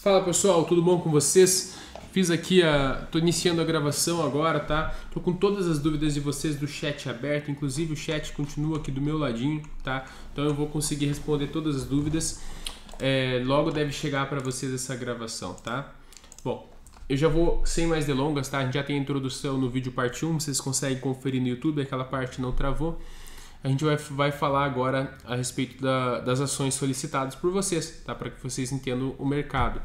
Fala pessoal, tudo bom com vocês? Fiz aqui a. tô iniciando a gravação agora, tá? Tô com todas as dúvidas de vocês do chat aberto, inclusive o chat continua aqui do meu ladinho, tá? Então eu vou conseguir responder todas as dúvidas. É, logo deve chegar para vocês essa gravação, tá? Bom, eu já vou sem mais delongas, tá? A gente já tem a introdução no vídeo parte 1, vocês conseguem conferir no YouTube, aquela parte não travou. A gente vai, vai falar agora a respeito da, das ações solicitadas por vocês, tá? Para que vocês entendam o mercado,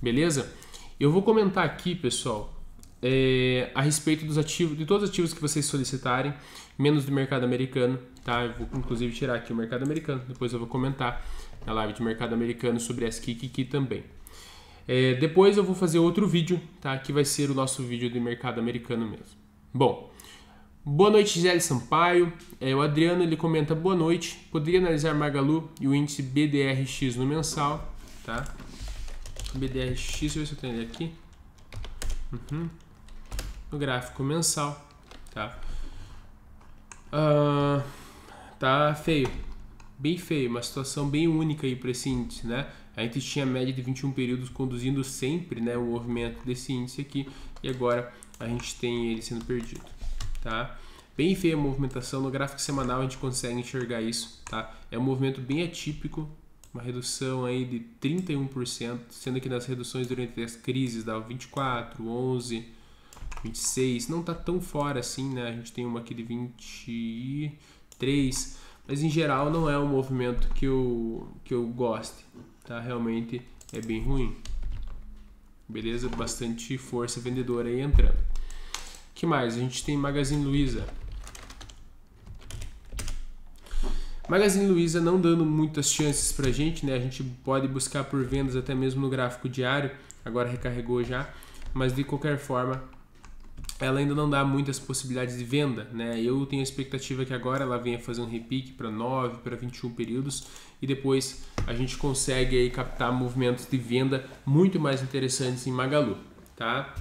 beleza? Eu vou comentar aqui, pessoal, é, a respeito dos ativos, de todos os ativos que vocês solicitarem, menos do mercado americano, tá? Eu vou inclusive tirar aqui o mercado americano, depois eu vou comentar na live de mercado americano sobre as Kikiki também. É, depois eu vou fazer outro vídeo, tá? Que vai ser o nosso vídeo de mercado americano mesmo. Bom, boa noite Gisele Sampaio. É, o Adriano ele comenta boa noite. Poderia analisar Magalu e o índice BDRX no mensal, tá? BDRX, deixa eu ver se eu tenho ele aqui. Uhum. No gráfico mensal, tá? Uh, tá feio, bem feio, uma situação bem única aí para esse índice, né? A gente tinha a média de 21 períodos conduzindo sempre, né, o movimento desse índice aqui e agora a gente tem ele sendo perdido, tá? Bem feia a movimentação, no gráfico semanal a gente consegue enxergar isso, tá? É um movimento bem atípico, uma redução aí de 31%, sendo que nas reduções durante as crises dá 24, 11, 26, não tá tão fora assim, né? A gente tem uma aqui de 23, mas em geral não é um movimento que eu, que eu goste, tá? Realmente é bem ruim. Beleza? Bastante força vendedora aí entrando. que mais? A gente tem Magazine Luiza. Magazine Luiza não dando muitas chances pra gente, né? A gente pode buscar por vendas até mesmo no gráfico diário, agora recarregou já, mas de qualquer forma, ela ainda não dá muitas possibilidades de venda, né? Eu tenho a expectativa que agora ela venha fazer um repique para 9, para 21 períodos e depois a gente consegue aí captar movimentos de venda muito mais interessantes em Magalu, tá?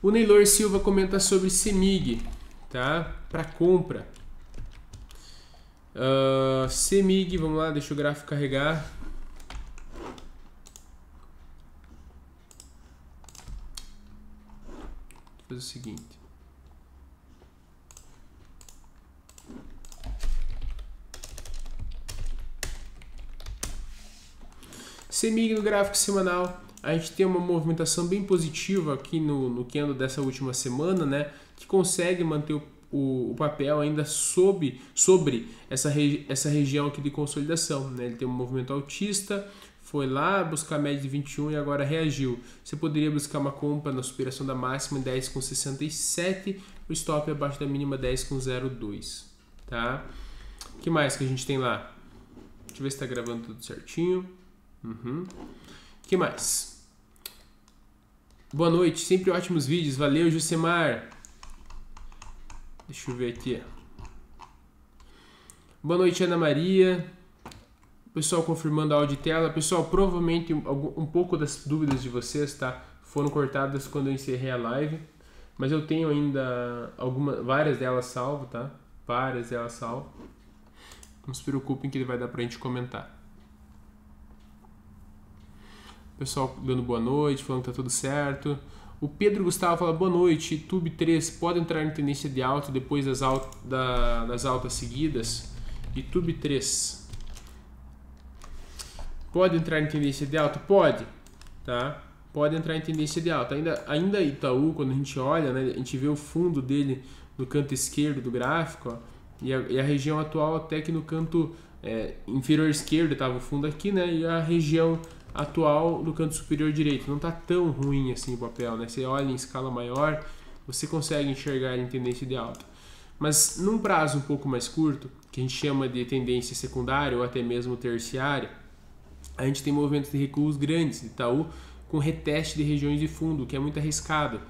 O Neylor Silva comenta sobre Semig, tá? Para compra. Uh, Semig, vamos lá, deixa o gráfico carregar. Vou fazer o seguinte. Semig no gráfico semanal, a gente tem uma movimentação bem positiva aqui no, no candle dessa última semana, né? Que consegue manter o o, o papel ainda sob, sobre essa, essa região aqui de consolidação. Né? Ele tem um movimento altista, foi lá buscar a média de 21 e agora reagiu. Você poderia buscar uma compra na superação da máxima em 10,67, o stop abaixo da mínima 10,02. Tá? O que mais que a gente tem lá? Deixa eu ver se está gravando tudo certinho. Uhum. que mais? Boa noite, sempre ótimos vídeos. Valeu, Jusemar. Deixa eu ver aqui. Boa noite, Ana Maria. Pessoal confirmando a áudio tela. Pessoal, provavelmente um pouco das dúvidas de vocês tá, foram cortadas quando eu encerrei a live. Mas eu tenho ainda algumas, várias delas salvo, tá? Várias delas salvo. Não se preocupem que ele vai dar pra gente comentar. Pessoal dando boa noite, falando que tá tudo certo. O Pedro Gustavo fala boa noite. Tube 3 pode entrar em tendência de alta depois das, da, das altas seguidas? YouTube 3 pode entrar em tendência de alta? Pode, tá? Pode entrar em tendência de alta. Ainda, ainda Itaú, quando a gente olha, né, a gente vê o fundo dele no canto esquerdo do gráfico, ó, e, a, e, a, região atual até que no canto é, inferior esquerdo estava o fundo aqui, né? E a região atual no canto superior direito. Não está tão ruim assim o papel, né? Você olha em escala maior, você consegue enxergar em tendência de alta. Mas num prazo um pouco mais curto, que a gente chama de tendência secundária ou até mesmo terciária, a gente tem movimentos de recuos grandes de Itaú com reteste de regiões de fundo, que é muito arriscado.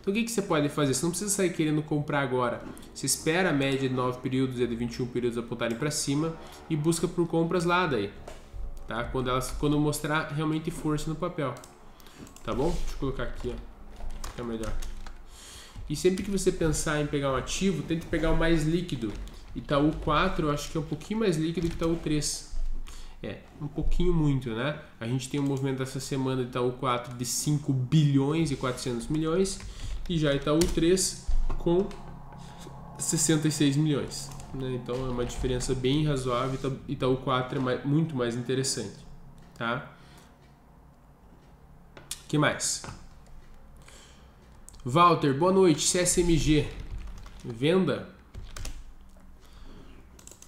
Então o que, que você pode fazer? Você não precisa sair querendo comprar agora. Você espera a média de 9 períodos e a de 21 períodos apontarem para cima e busca por compras lá daí tá? Quando elas quando mostrar realmente força no papel. Tá bom? Deixa eu colocar aqui, ó. Fica melhor. E sempre que você pensar em pegar um ativo, tente pegar o mais líquido. Itaú 4 eu acho que é um pouquinho mais líquido que Itaú 3. É, um pouquinho muito, né? A gente tem um movimento dessa semana de Itaú 4 de 5 bilhões e 400 milhões e já Itaú 3 com 66 milhões. Né? Então é uma diferença bem razoável. Itaú 4 é mais, muito mais interessante. Tá? que mais? Walter, boa noite. CSMG, venda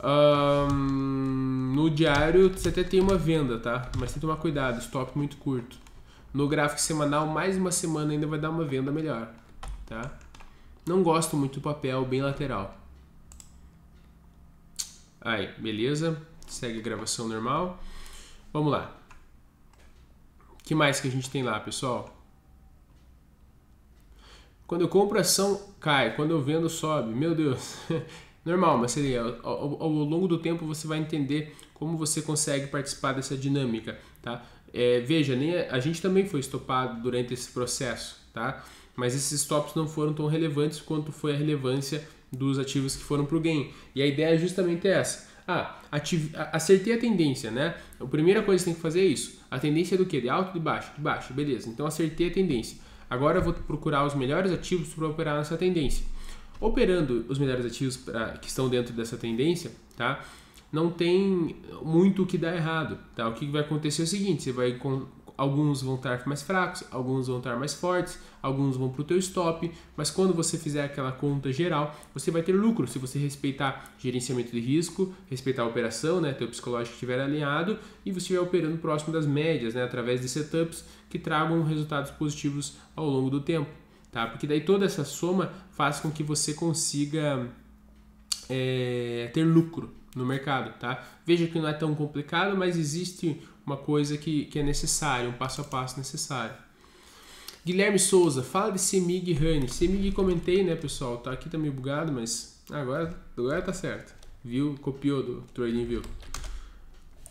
um, no diário você até tem uma venda, tá? Mas tem que tomar cuidado, stop muito curto. No gráfico semanal, mais uma semana ainda vai dar uma venda melhor, tá? Não gosto muito do papel bem lateral. Aí, beleza. Segue a gravação normal. Vamos lá. O que mais que a gente tem lá, pessoal? Quando eu compro ação, cai. Quando eu vendo, sobe. Meu Deus. Normal, mas seria ao, ao, longo do tempo você vai entender como você consegue participar dessa dinâmica, tá? É, veja, nem a, a, gente também foi estopado durante esse processo, tá? Mas esses stops não foram tão relevantes quanto foi a relevância dos ativos que foram para o gain. E a ideia é justamente essa. Ah, ative, acertei a tendência, né? A primeira coisa que você tem que fazer é isso. A tendência é do que? De alto, de baixo? De baixo, beleza. Então acertei a tendência. Agora eu vou procurar os melhores ativos para operar nessa tendência. Operando os melhores ativos pra, que estão dentro dessa tendência, tá? Não tem muito o que dar errado, tá? O que vai acontecer é o seguinte, você vai alguns vão estar mais fracos, alguns vão estar mais fortes, alguns vão para o teu stop, mas quando você fizer aquela conta geral, você vai ter lucro se você respeitar gerenciamento de risco, respeitar a operação, né, teu psicológico estiver alinhado e você estiver operando próximo das médias, né, através de setups que tragam resultados positivos ao longo do tempo tá? Porque daí toda essa soma faz com que você consiga é, ter lucro no mercado, tá? Veja que não é tão complicado, mas existe uma coisa que, que é necessária, um passo a passo necessário. Guilherme Souza, fala de Semig e Honey. Semig comentei, né, pessoal? Tá aqui tá meio bugado, mas agora, agora tá certo. Viu? Copiou do TradingView.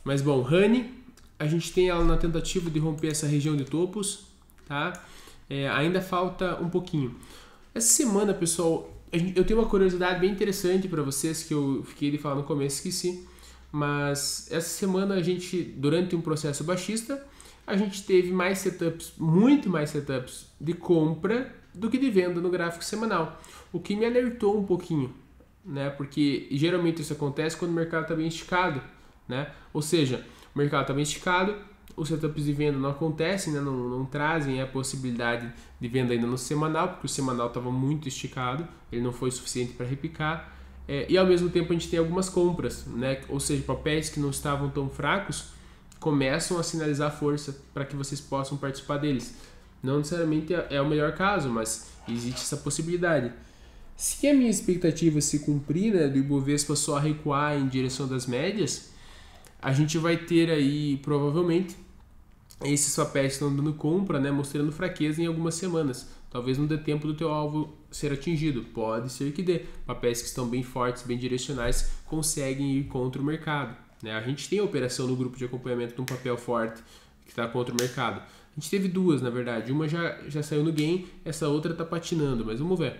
Mas bom, Honey, a gente tem ela na tentativa de romper essa região de topos, tá? é, ainda falta um pouquinho. Essa semana, pessoal, eu tenho uma curiosidade bem interessante para vocês que eu fiquei de falar no começo, esqueci. Mas essa semana a gente, durante um processo baixista, a gente teve mais setups, muito mais setups de compra do que de venda no gráfico semanal. O que me alertou um pouquinho, né? Porque geralmente isso acontece quando o mercado está bem esticado, né? Ou seja, o mercado está bem esticado, os setups de venda não acontecem, né? não, não trazem a possibilidade de venda ainda no semanal, porque o semanal estava muito esticado, ele não foi suficiente para repicar. É, e ao mesmo tempo a gente tem algumas compras, né? ou seja, papéis que não estavam tão fracos começam a sinalizar força para que vocês possam participar deles. Não necessariamente é, é o melhor caso, mas existe essa possibilidade. Se a minha expectativa se cumprir, né, do Ibovespa só recuar em direção das médias, a gente vai ter aí provavelmente esses papéis estão dando compra, né, mostrando fraqueza em algumas semanas. Talvez não dê tempo do teu alvo ser atingido. Pode ser que dê. Papéis que estão bem fortes, bem direcionais, conseguem ir contra o mercado. Né? A gente tem a operação no grupo de acompanhamento de um papel forte que está contra o mercado. A gente teve duas, na verdade. Uma já, já saiu no game, essa outra está patinando, mas vamos ver.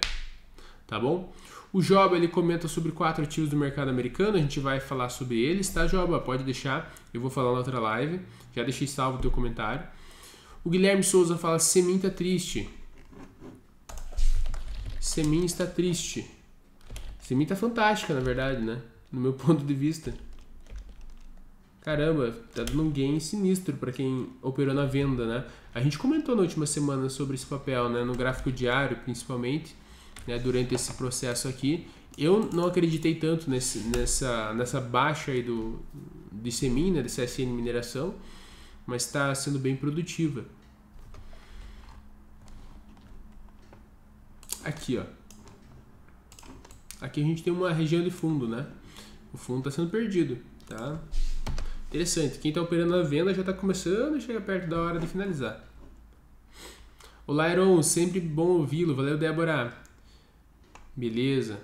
Tá bom? O Joba ele comenta sobre quatro ativos do mercado americano, a gente vai falar sobre eles, tá, Joba? Pode deixar, eu vou falar na outra live. Já deixei salvo o teu comentário. O Guilherme Souza fala: Semin está triste. Semin está triste. Semin está fantástica, na verdade, né? No meu ponto de vista. Caramba, tá dando um gain sinistro para quem operou na venda, né? A gente comentou na última semana sobre esse papel, né? No gráfico diário, principalmente né, durante esse processo aqui. Eu não acreditei tanto nesse, nessa, nessa baixa aí do, de Semin, né, de CSN Mineração, mas está sendo bem produtiva. Aqui, ó. Aqui a gente tem uma região de fundo, né? O fundo está sendo perdido, tá? Interessante. Quem está operando a venda já está começando a chegar perto da hora de finalizar. Olá, Iron. Sempre bom ouvi-lo. Valeu, Débora. Beleza.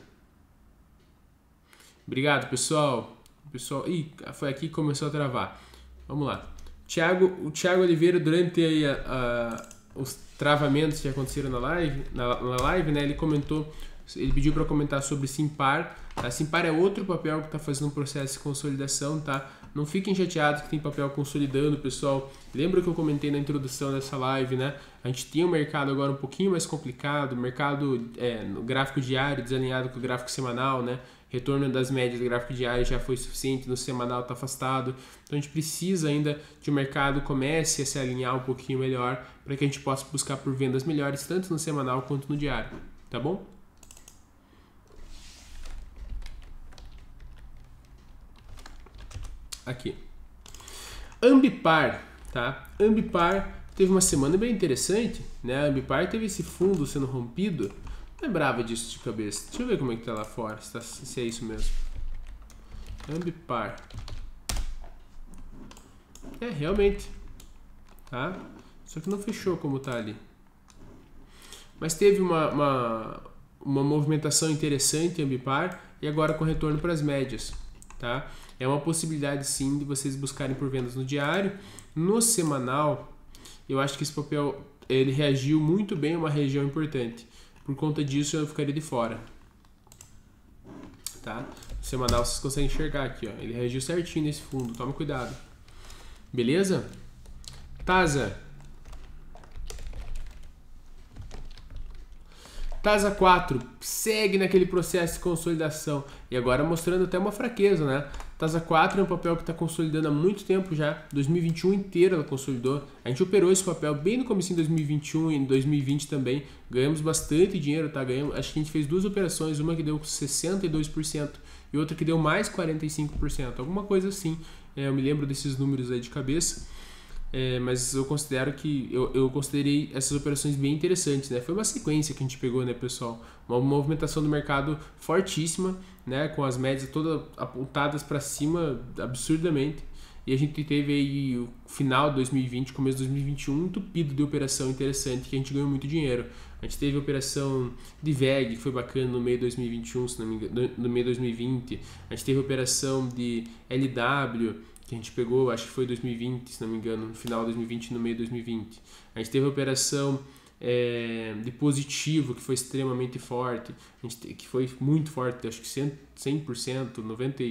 Obrigado, pessoal. Pessoal, ih, foi aqui que começou a travar. Vamos lá. Thiago, o Thiago Oliveira, durante aí a, a, os travamentos que aconteceram na live, na, na live, né, ele comentou Ele pediu para comentar sobre Simpar. Tá? Simpar é outro papel que está fazendo um processo de consolidação, tá? Não fiquem chateados que tem papel consolidando, pessoal. Lembra que eu comentei na introdução dessa live, né? A gente tem um mercado agora um pouquinho mais complicado, mercado é, no gráfico diário desalinhado com o gráfico semanal, né? Retorno das médias gráfico diário já foi suficiente, no semanal está afastado. Então a gente precisa ainda que o mercado comece a se alinhar um pouquinho melhor para que a gente possa buscar por vendas melhores, tanto no semanal quanto no diário, tá bom? aqui. Ambipar, tá? Ambipar teve uma semana bem interessante, né? A Ambipar teve esse fundo sendo rompido. Lembrava disso de cabeça. Deixa eu ver como é que tá lá fora, se, tá, se é isso mesmo. Ambipar. É, realmente. Tá? Só que não fechou como tá ali. Mas teve uma, uma, uma movimentação interessante Ambipar e agora com retorno para as médias, tá? É uma possibilidade sim de vocês buscarem por vendas no diário. No semanal, eu acho que esse papel ele reagiu muito bem a uma região importante. Por conta disso, eu ficaria de fora. Tá? No semanal vocês conseguem enxergar aqui, ó. Ele reagiu certinho nesse fundo, toma cuidado. Beleza? Tasa. Tasa 4 segue naquele processo de consolidação e agora mostrando até uma fraqueza, né? Tasa 4 é um papel que está consolidando há muito tempo já. 2021 inteiro ela consolidou. A gente operou esse papel bem no começo de 2021 e em 2020 também. Ganhamos bastante dinheiro, tá? Ganhamos, acho que a gente fez duas operações, uma que deu 62% e outra que deu mais 45%. Alguma coisa assim. É, eu me lembro desses números aí de cabeça. É, mas eu considero que eu, eu considerei essas operações bem interessantes, né? Foi uma sequência que a gente pegou, né, pessoal? Uma movimentação do mercado fortíssima, né, com as médias todas apontadas para cima absurdamente. E a gente teve aí o final de 2020, começo de 2021, entupido de operação interessante, que a gente ganhou muito dinheiro. A gente teve a operação de VEG, que foi bacana no meio de 2021, se não me engano, no meio de 2020. A gente teve a operação de LW, que a gente pegou, acho que foi 2020, se não me engano, no final de 2020 no meio de 2020. A gente teve a operação é, de positivo, que foi extremamente forte, a gente, que foi muito forte, acho que 100%, 100% 90,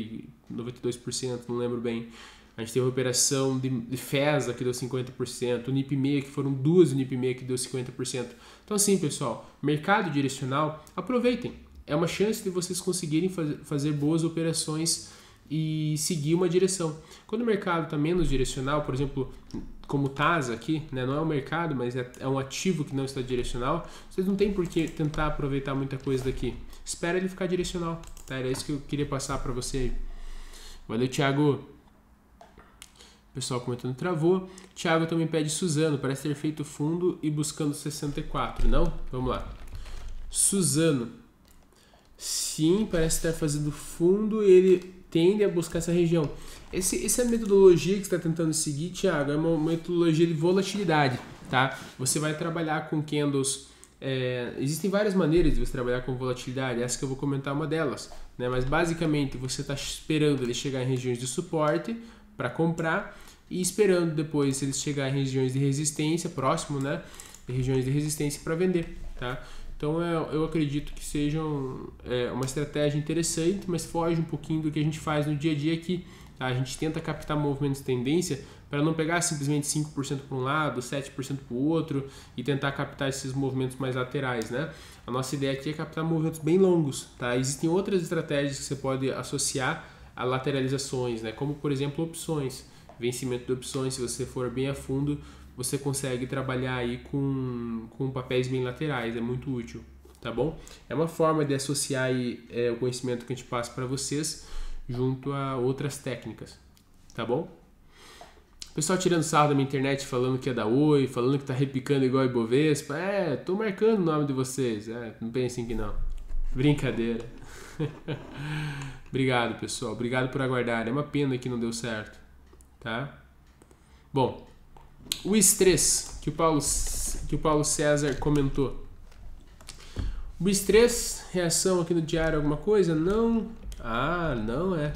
92%, não lembro bem. A gente teve a operação de, de FESA, que deu 50%, o NIP6, que foram duas NIP6, que deu 50%. Então, assim, pessoal, mercado direcional, aproveitem. É uma chance de vocês conseguirem faz, fazer boas operações e seguir uma direção. Quando o mercado está menos direcional, por exemplo, como TASA aqui, né, não é um mercado, mas é, é, um ativo que não está direcional, vocês não tem por que tentar aproveitar muita coisa daqui. Espera ele ficar direcional. Tá? Era isso que eu queria passar para você. Valeu, Thiago. O pessoal comentando travou. Thiago também pede Suzano, parece ter feito fundo e buscando 64, não? Vamos lá. Suzano. Sim, parece estar fazendo fundo. Ele tende a buscar essa região. Esse, essa metodologia que você está tentando seguir, Thiago, é uma metodologia de volatilidade, tá? Você vai trabalhar com candles. É, existem várias maneiras de você trabalhar com volatilidade, essa que eu vou comentar uma delas. Né? Mas basicamente você está esperando ele chegar em regiões de suporte para comprar e esperando depois ele chegar em regiões de resistência, próximo, né? De regiões de resistência para vender, tá? Então é, eu acredito que sejam é, uma estratégia interessante, mas foge um pouquinho do que a gente faz no dia a dia. Tá? A gente tenta captar movimentos de tendência para não pegar simplesmente 5% para um lado, 7% para o outro e tentar captar esses movimentos mais laterais. Né? A nossa ideia aqui é captar movimentos bem longos. Tá? Existem outras estratégias que você pode associar a lateralizações, né? como por exemplo opções. Vencimento de opções, se você for bem a fundo, você consegue trabalhar aí com, com papéis bem laterais, é muito útil, tá bom? É uma forma de associar aí, é, o conhecimento que a gente passa para vocês junto a outras técnicas, tá bom? Pessoal tirando sarro da minha internet falando que é da Oi, falando que tá repicando igual a Ibovespa. É, tô marcando o nome de vocês. É, não pensem que não. Brincadeira. Obrigado, pessoal. Obrigado por aguardar. É uma pena que não deu certo, tá? Bom, o estresse que o Paulo, que o Paulo César comentou. O estresse, reação aqui no diário, alguma coisa? Não. Ah, não é.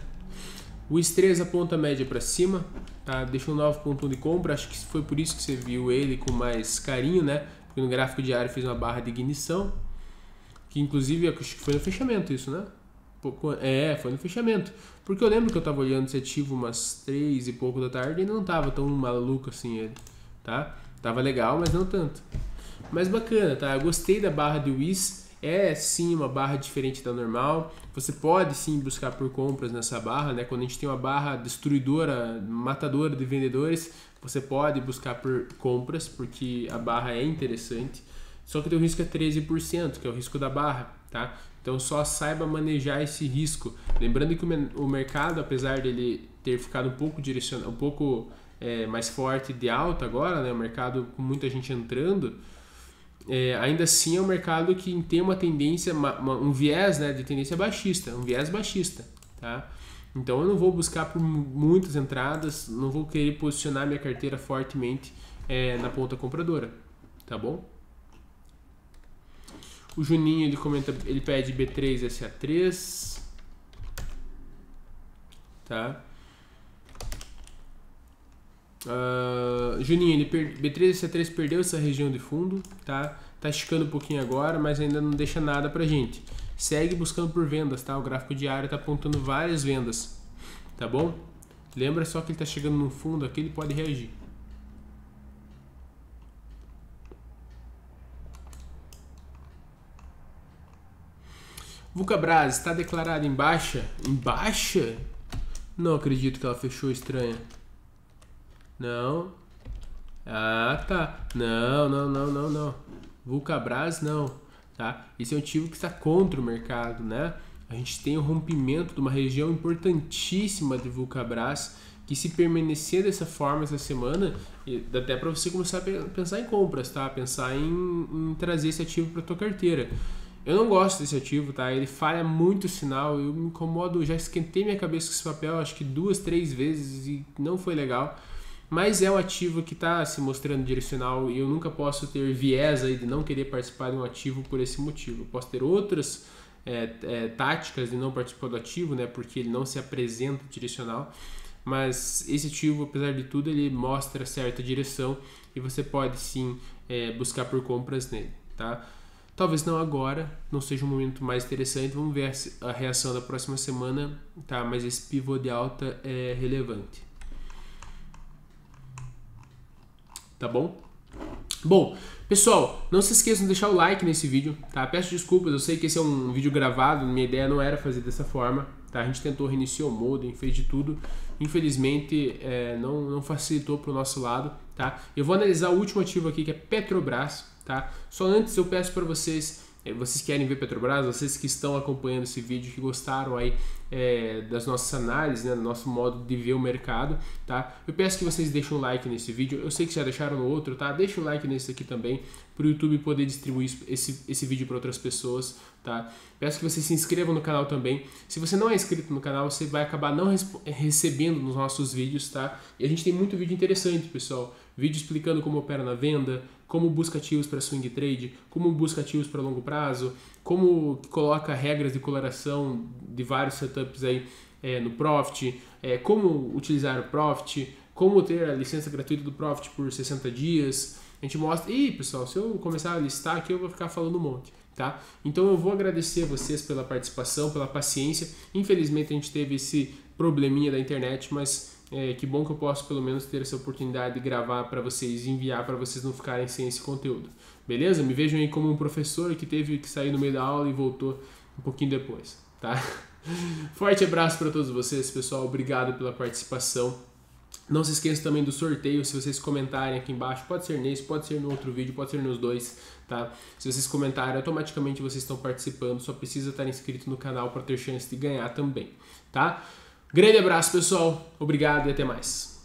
O estresse aponta a média para cima, tá? Um 9.1 de compra, acho que foi por isso que você viu ele com mais carinho, né? Porque no gráfico diário fez uma barra de ignição. Que inclusive acho que foi no fechamento isso, né? É, foi no fechamento. Porque eu lembro que eu tava olhando esse ativo umas três e pouco da tarde e não tava tão maluco assim ele, tá? Tava legal, mas não tanto. Mas bacana, tá? Eu gostei da barra de WIS. É sim uma barra diferente da normal. Você pode sim buscar por compras nessa barra, né? Quando a gente tem uma barra destruidora, matadora de vendedores, você pode buscar por compras, porque a barra é interessante. Só que o risco é 13%, que é o risco da barra, tá? Então só saiba manejar esse risco. Lembrando que o mercado, apesar dele ter ficado um pouco direcionado, um pouco é, mais forte de alta agora, né? O mercado com muita gente entrando, é, ainda assim é um mercado que tem uma tendência, uma, um viés né, de tendência baixista, um viés baixista, tá? Então eu não vou buscar por muitas entradas, não vou querer posicionar minha carteira fortemente é, na ponta compradora, tá bom? O Juninho ele comenta, ele pede B3 SA3, tá? Uh, Juninho, ele per, B3 SA3 perdeu essa região de fundo, tá? Tá esticando um pouquinho agora, mas ainda não deixa nada pra gente. Segue buscando por vendas, tá? O gráfico diário está apontando várias vendas, tá bom? Lembra só que ele está chegando no fundo aqui, ele pode reagir. Vulcabras está declarada em baixa? Em baixa? Não acredito que ela fechou estranha. Não. Ah, tá. Não, não, não, não, não. Vulcabras não tá? Esse é um ativo que está contra o mercado, né? A gente tem o rompimento de uma região importantíssima de Vulcabras que se permanecer dessa forma essa semana, dá até para você começar a pensar em compras, tá? Pensar em, em trazer esse ativo para tua carteira. Eu não gosto desse ativo, tá? Ele falha muito o sinal, eu me incomodo, já esquentei minha cabeça com esse papel, acho que duas, três vezes e não foi legal mas é um ativo que está se mostrando direcional e eu nunca posso ter viés aí de não querer participar de um ativo por esse motivo. Eu posso ter outras é, é, táticas de não participar do ativo, né, porque ele não se apresenta direcional, mas esse ativo, apesar de tudo, ele mostra certa direção e você pode sim é, buscar por compras nele, tá? Talvez não agora, não seja um momento mais interessante. Vamos ver a reação da próxima semana, tá? Mas esse pivô de alta é relevante. Tá bom? Bom, pessoal, não se esqueçam de deixar o like nesse vídeo, tá? Peço desculpas, eu sei que esse é um vídeo gravado, minha ideia não era fazer dessa forma, tá? A gente tentou reiniciar o modem, fez de tudo, infelizmente é, não, não facilitou pro nosso lado, tá? Eu vou analisar o último ativo aqui que é Petrobras, tá? Só antes eu peço para vocês vocês querem ver Petrobras, vocês que estão acompanhando esse vídeo, que gostaram aí é, das nossas análises, né, do nosso modo de ver o mercado, tá? Eu peço que vocês deixem um like nesse vídeo, eu sei que já deixaram no outro, tá? Deixa um like nesse aqui também, para o YouTube poder distribuir esse, esse vídeo para outras pessoas, tá? Peço que vocês se inscrevam no canal também. Se você não é inscrito no canal, você vai acabar não recebendo nos nossos vídeos, tá? E a gente tem muito vídeo interessante, pessoal. Vídeo explicando como opera na venda, como busca ativos para swing trade, como busca ativos para longo prazo, como coloca regras de coloração de vários setups aí é, no Profit, é, como utilizar o Profit, como ter a licença gratuita do Profit por 60 dias. A gente mostra. E pessoal, se eu começar a listar aqui, eu vou ficar falando um monte. Tá? Então eu vou agradecer a vocês pela participação, pela paciência. Infelizmente a gente teve esse probleminha da internet, mas é, que bom que eu posso pelo menos ter essa oportunidade de gravar para vocês enviar para vocês não ficarem sem esse conteúdo. Beleza? Me vejam aí como um professor que teve que sair no meio da aula e voltou um pouquinho depois, tá? Forte abraço para todos vocês, pessoal. Obrigado pela participação. Não se esqueça também do sorteio, se vocês comentarem aqui embaixo, pode ser nesse, pode ser no outro vídeo, pode ser nos dois, tá? Se vocês comentarem, automaticamente vocês estão participando, só precisa estar inscrito no canal para ter chance de ganhar também, tá? Grande abraço, pessoal. Obrigado e até mais.